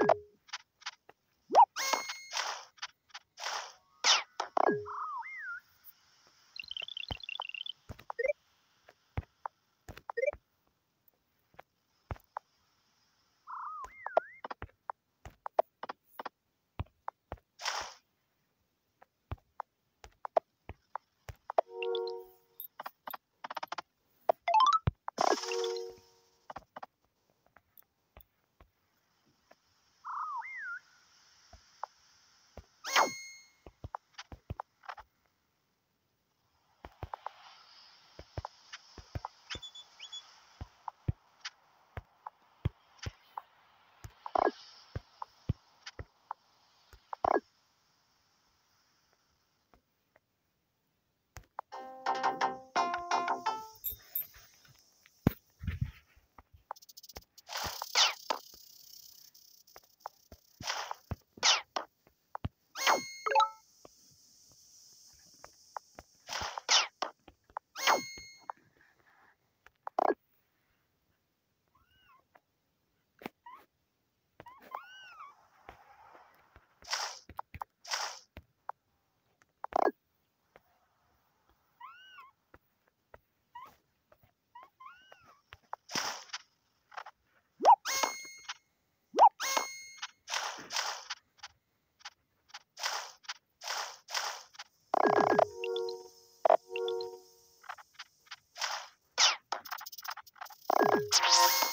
you Actress.